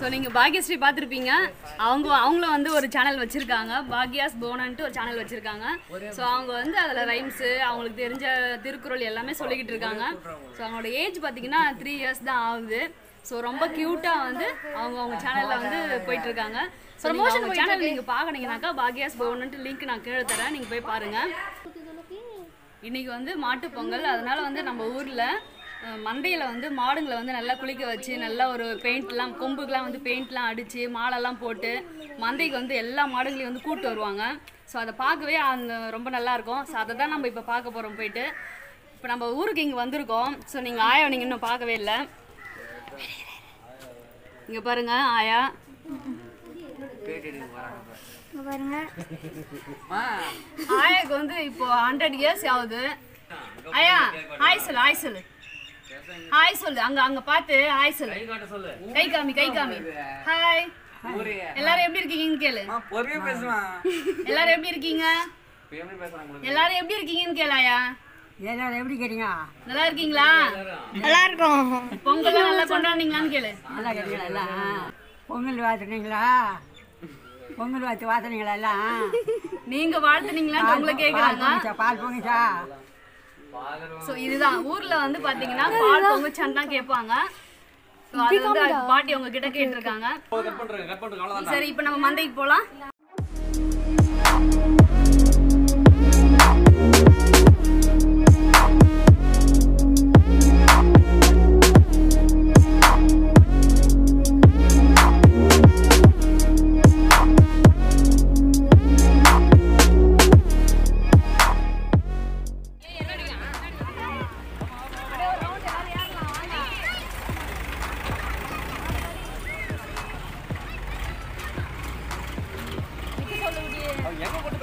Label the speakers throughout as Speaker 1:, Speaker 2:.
Speaker 1: So நீங்கள் பாக்யஸ்ரீ பார்த்துருப்பீங்க. அவங்க அவங்களும் வந்து ஒரு சேனல் வச்சுருக்காங்க. பாக்யாஸ் போனன்ட்டு ஒரு சேனல் வச்சுருக்காங்க. ஸோ அவங்க வந்து அதில் ரைம்ஸு அவங்களுக்கு தெரிஞ்ச திருக்குறள் எல்லாமே சொல்லிக்கிட்டு இருக்காங்க. ஸோ அவங்களோட ஏஜ் பார்த்தீங்கன்னா த்ரீ இயர்ஸ் தான் ஆகுது. ஸோ ரொம்ப க்யூட்டாக வந்து அவங்க அவங்க சேனலில் வந்து போயிட்டுருக்காங்க. ஸோ அவங்க சேனல் நீங்கள் பார்க்கணுங்கனாக்கா பாக்யாஸ் போனன்ட்டு லிங்க் நான் கீழே தரேன். நீங்கள் போய் பாருங்கள் இன்னைக்கு வந்து மாட்டுப்பொங்கல் பொங்கல். அதனால வந்து நம்ம ஊரில் மந்தையில் வந்து மாடுங்களை வந்து நல்லா குளிக்க வச்சு நல்லா ஒரு பெயிண்ட்லாம் கொம்புக்கெலாம் வந்து பெயிண்ட்லாம் அடித்து மாலைலாம் போட்டு மந்தைக்கு வந்து எல்லா மாடுங்களையும் வந்து கூட்டு வருவாங்க. ஸோ அதை பார்க்கவே அந்த ரொம்ப நல்லா இருக்கும். ஸோ அதை தான் நம்ம இப்போ பார்க்க போகிறோம் போயிட்டு. இப்போ நம்ம ஊருக்கு இங்கே வந்திருக்கோம். ஸோ நீங்கள் ஆயா நீங்கள் இன்னும் பார்க்கவே இல்லை. இங்கே பாருங்க ஆயா.
Speaker 2: பாருங்க.
Speaker 1: ஆயாக்கு வந்து இப்போ ஹண்ட்ரட் இயர்ஸ் ஆகுது. ஆயா ஹாய் சொல்லு ஹாய் சொல்லு. ஹாய் சொல்லு அங்க அங்க பார்த்து ஹாய் சொல்லு. கை காமி கை காமி. ஹாய் எல்லாரும் எப்படி இருக்கீங்கன்னு கேளு. எல்லாரும் எப்படி இருக்கீங்க? எல்லாரும் எப்படி இருக்கீங்கன்னு கேளு ஆயா.
Speaker 3: எல்லாரும் எப்படி கேட்டீங்க
Speaker 1: நல்லா இருக்கீங்களா?
Speaker 2: நல்லா இருக்கும்.
Speaker 1: பொங்கல் நல்லா கொண்டாடுனீங்களான்னு கேளு.
Speaker 3: நல்லா கேட்டீங்களா பொங்கல் வாத்துனீங்களா பொங்கல் வாத்து வாத்துனீங்களா எல்லாம்
Speaker 1: நீங்க வாழ்த்துனீங்களான்னு உங்களை கேக்குறாங்க.
Speaker 3: பால் பொங்குச்சா
Speaker 1: சோ இதுதான். ஊர்ல வந்து பாத்தீங்கன்னா பால் பொங்குச்சான்னு தான் கேட்பாங்க பாட்டி உங்க கிட்ட கேட்டிருக்காங்க சரி இப்போ நம்ம மந்தைக்கு போலாம்.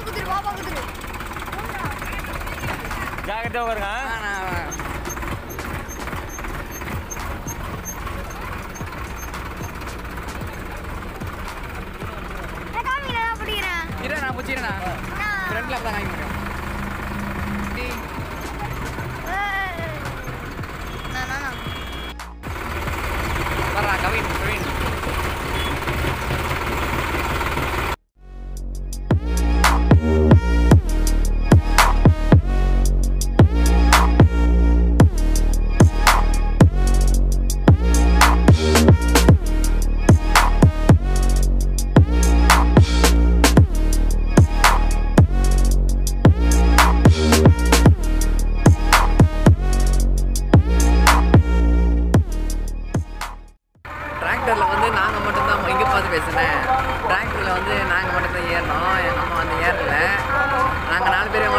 Speaker 2: குத்துரு
Speaker 4: ஜாகிரதா வருங்க
Speaker 2: ஏய் காமி நான் பிடிக்கிறேன்.
Speaker 4: இரு நான் புச்சிரேனா ஃப்ரெண்ட்ல அப்பதான் காமி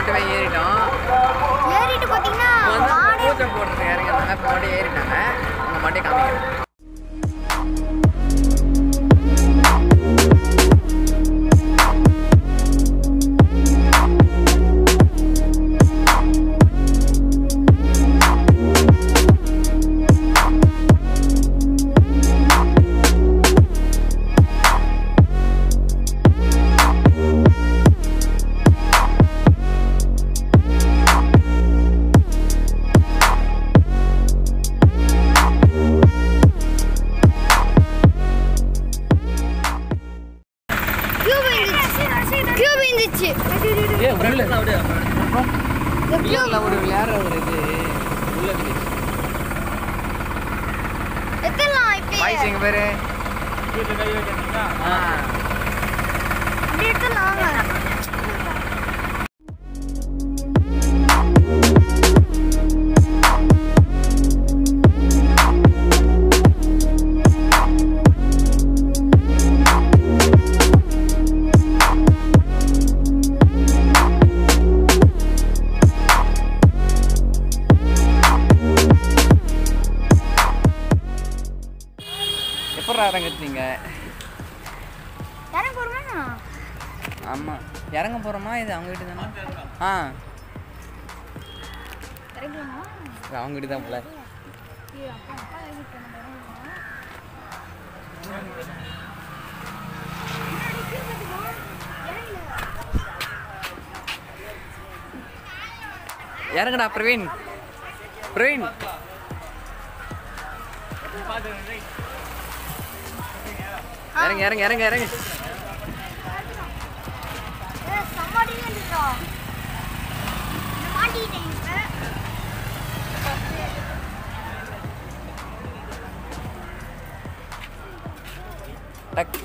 Speaker 4: மட்டுமே ஏறிட்டோம்.
Speaker 2: ஏறிட்டு
Speaker 4: வந்து பூஜை போடுறது இறங்கினாங்க இப்போ மட்டும் ஏறிட்டாங்க. அவங்க மட்டும் காமிக்கிறேன் ஆ.
Speaker 2: அப்படி எடுத்துலாம்
Speaker 4: எப்படா இறங்க போறோமா இது அவங்க வீட்டு தானே ஆ
Speaker 2: இறங்கலாமா
Speaker 4: இது அவங்க வீட்டு தான் போல இறங்குடா பிரவீன் பிரவீன் இறங்க இறங்க இறங்க இறங்க டக்.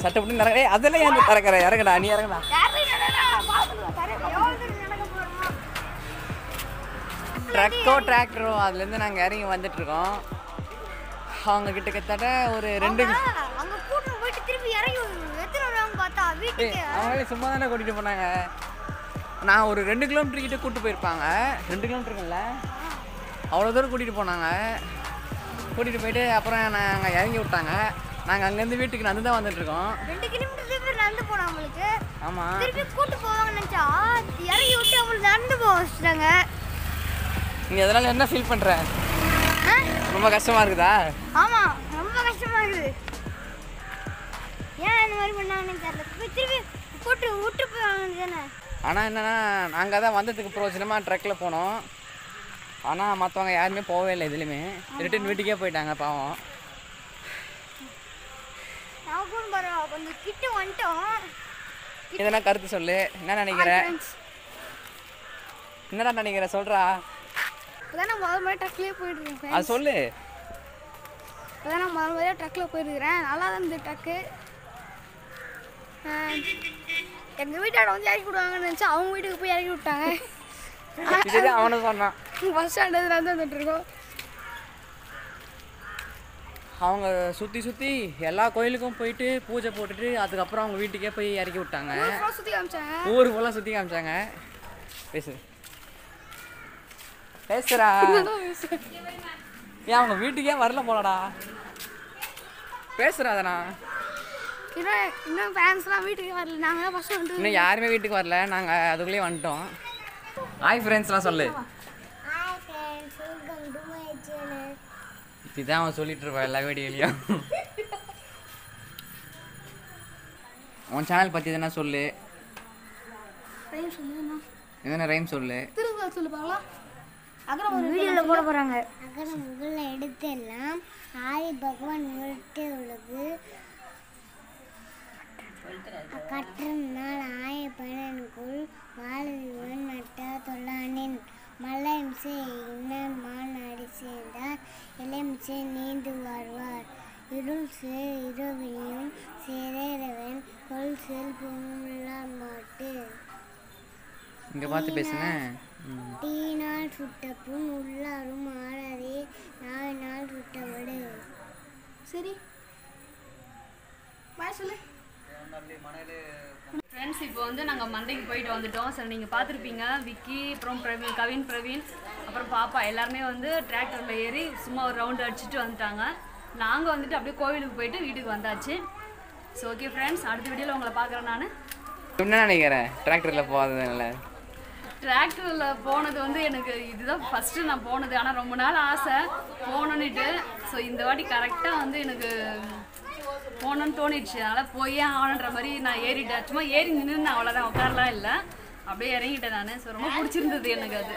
Speaker 4: சட்டை போட்டு இறங்க ஏய் அதெல்லாம் ஏன் திறக்கிற? இறங்கடா நீ இறங்கடா. ட்ரக்கோ டிராக்டரோ அதுலேருந்து நாங்கள் இறங்கி வந்துட்டு இருக்கோம் அவங்க கிட்ட கிட்டத்தட்ட ஒரு ரெண்டு அவங்களே சும்மா தானே கூட்டிகிட்டு போனாங்க. நான் ஒரு ரெண்டு கிலோமீட்டர் கிட்ட கூட்டு போயிருப்பாங்க. ரெண்டு கிலோமீட்டருக்குல்ல அவ்வளோ தூரம் கூட்டிகிட்டு போனாங்க. கூட்டிகிட்டு போயிட்டு அப்புறம் நாங்கள் இறங்கி விட்டாங்க. நாங்கள் அங்கேருந்து வீட்டுக்கு நடந்து தான் வந்துட்டு இருக்கோம்
Speaker 2: ரெண்டு கிலோமீட்டர் திருப்பி நடந்து போனோம் நம்மளுக்கு
Speaker 4: ஆமாம்
Speaker 2: திருப்பி கூட்டு போவாங்க நினைச்சா இறங்கி விட்டு அவங்களுக்கு நடந்து போக வச்சுட்டாங்க.
Speaker 4: நீ அதனால் என்ன ஃபீல் பண்ணுற? ரொம்ப கஷ்டமாக இருக்குதா?
Speaker 2: ஆமா ரொம்ப கஷ்டமா இருக்குது ஏன் இந்த மாதிரி பண்ணாங்கன்னு தெரியல. திருப்பி கூட்டு விட்டு போவாங்க தானே.
Speaker 4: ஆனால் என்னென்னா நாங்கள் தான் வந்ததுக்கு பிரோஜனமாக ட்ரக்கில் போனோம். ஆனால் மற்றவங்க யாருமே போகவே இல்லை இதுலேயுமே ரிட்டன் வீட்டுக்கே போயிட்டாங்க பாவம்.
Speaker 2: கூட பரவா கொஞ்சம் கிட்ட வந்துட்டோம்.
Speaker 4: எதனா கருத்து சொல்லு. என்ன நினைக்கிற? என்னடா நினைக்கிற? சொல்கிறா
Speaker 2: இப்போதான் நான் முதல் முறை ட்ரக்லேயே போயிட்டு
Speaker 4: அது சொல்லு.
Speaker 2: இப்போதான் நான் முதல் முறையாக ட்ரக்கில் போயிருக்கிறேன் நல்லா தான் இருந்தது ட்ரக்கு எங்கள் வீட்டாட வந்து இறக்கி விடுவாங்கன்னு நினச்சா அவங்க வீட்டுக்கு போய் இறக்கி விட்டாங்க.
Speaker 4: அவனை சொன்னான்.
Speaker 2: பஸ் ஸ்டாண்டு வந்து வந்துட்டு இருக்கோம்
Speaker 4: அவங்க சுற்றி சுற்றி எல்லா கோயிலுக்கும் போயிட்டு பூஜை போட்டுட்டு அதுக்கப்புறம் அவங்க வீட்டுக்கே போய் இறக்கி விட்டாங்க. ஊர் ஃபுல்லாக சுற்றி காமிச்சாங்க. பேசு. பேசுறா ஏன் அவங்க வீட்டுக்கே வரல போலடா. பேசுறா அதனா
Speaker 2: இன்னும் ஃபேன்ஸ்லாம் வீட்டுக்கு வரல? நாங்கள் தான் ஃபஸ்ட்டு
Speaker 4: இன்னும் யாருமே வீட்டுக்கு வரல. நாங்கள் அதுக்குள்ளேயே வந்துட்டோம். ஹாய் ஃப்ரெண்ட்ஸ்லாம் சொல்லு. இதுதான் அவன் சொல்லிட்டு இருப்பான் எல்லா வீடியோலையும். உன் சேனல் பற்றி எதனா சொல்லு. எதனா ரைம் சொல்லு.
Speaker 2: திருக்குறள் சொல்லு பார்க்கலாம் வீடியோவில் போட போகிறாங்க
Speaker 5: அகர முதல எடுத்தெல்லாம் ஆதி பகவான் உருட்டு உலகு கற்றும் நாள் ஆய பயனுக்குள் வாழவிவன் நட்டா தொல்லானின் மலைமிசை இன்னர் மாநாடி சேர்ந்தார். இளமிசை நீந்து வாழ்வார் இருள் சேர் இரவினியும் சேரவன் கொள் செல் பொருளார் மாட்டு.
Speaker 4: இங்கே பார்த்து பேசுனேன்
Speaker 5: தீயினால் சுட்ட புண் உள்ளாரும் ஆறாதே. நாவினால் சுட்டவடு.
Speaker 2: சரி. பாய் சொல்லு.
Speaker 1: ஃப்ரெண்ட்ஸ் இப்போ வந்து நாங்கள் மந்தைக்கு போயிட்டு வந்துட்டோம். சரி நீங்கள் பார்த்துருப்பீங்க. விக்கி அப்புறம் பிரவீன் கவின் பிரவீன் அப்புறம் பாப்பா. எல்லாருமே வந்து டிராக்டரில் ஏறி சும்மா ஒரு ரவுண்டு அடிச்சுட்டு வந்துட்டாங்க. நாங்கள் வந்துட்டு அப்படியே கோவிலுக்கு போயிட்டு வீட்டுக்கு வந்தாச்சு. ஸோ ஓகே ஃப்ரெண்ட்ஸ் அடுத்த வீடியோவில் உங்களை பார்க்குறேன் நான்.
Speaker 4: என்ன நினைக்கிறேன்? டிராக்டரில் போகாததுனால.
Speaker 1: டிராக்டரில் போனது வந்து எனக்கு இதுதான் ஃபஸ்ட்டு நான் போனது. ஆனால் ரொம்ப நாள் ஆசை. போகணுன்னுட்டு ஸோ இந்த வாட்டி கரெக்டாக வந்து எனக்கு போகணுன்னு தோணிடுச்சு. அதனால் போயே ஆகணுன்ற மாதிரி நான் ஏறிட்டேன். சும்மா ஏறி நின்று நான் அவ்வளோதான் உட்காரலாம் இல்லை. அப்படியே இறங்கிட்டேன் நான். ஸோ ரொம்ப பிடிச்சிருந்தது எனக்கு அது.